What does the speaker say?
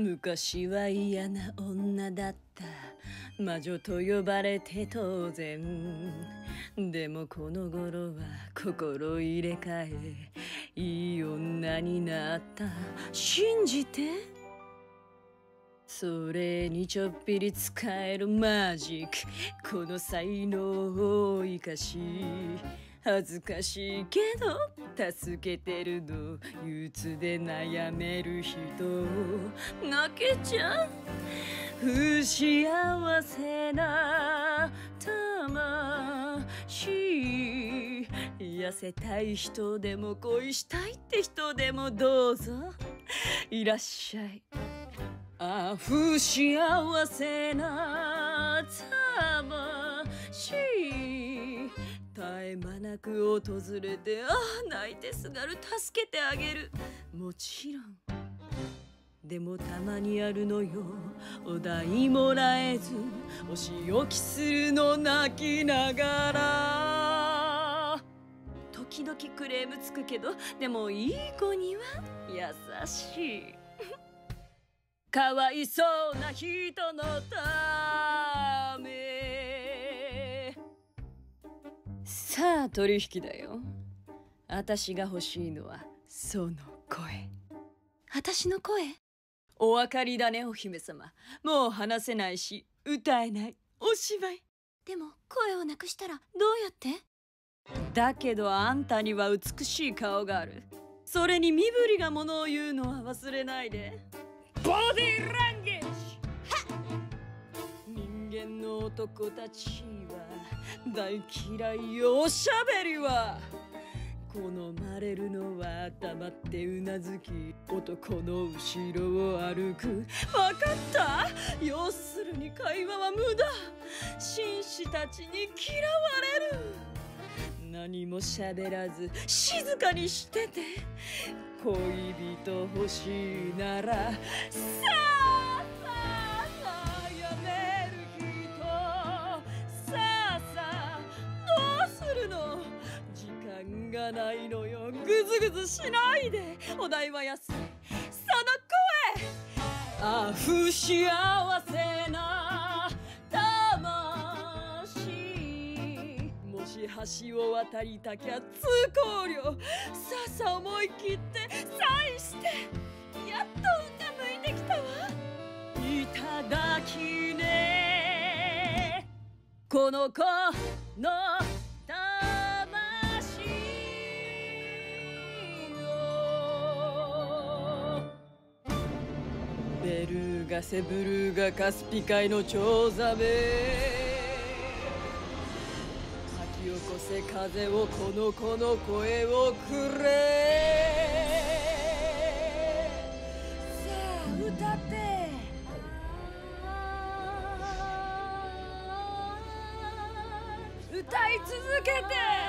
昔は嫌な女だった。魔女と呼ばれて当然。でもこの頃は心入れ替えいい女になった。信じて。それにちょっぴり使えるマジック。この才能を生かし恥ずかしいけど助けてるの憂鬱で悩める人泣けちゃう。不幸せな魂。痩せたい人でも恋したいって人でもどうぞ。いらっしゃい。あ不幸せな魂。え間なく訪れてああ泣いてすがる。助けてあげる。もちろん。でもたまにあるのよ。お題もらえずお仕置きするの泣きながら。時々クレームつくけどでもいい子には優しい。かわいそうな人のたさあ取引だよ。私が欲しいのはその声。私の声？お分かりだねお姫様。もう話せないし歌えない。お芝居。でも声をなくしたらどうやって？だけどあんたには美しい顔がある。それに身振りがものを言うのは忘れないで。ボディーランゲージ。人間の男たちは大嫌いよおしゃべりは。好まれるのは黙ってうなずき男の後ろを歩く。わかった？要するに会話は無駄。紳士たちに嫌われる。何も喋らず静かにしてて。恋人欲しいならさあ間がないのよ。ぐずぐずしないで。お題は安いその声あ不幸せな。魂。もし橋を渡りたきゃ通行料。さあさあ思い切って。サインして。やっと歌向いてきたわ。いただきね。この子のベルガセブルーガカスピ海のチョウザメ。咲き起こせ風をこの子の声をくれ。さあ歌って。歌い続けて。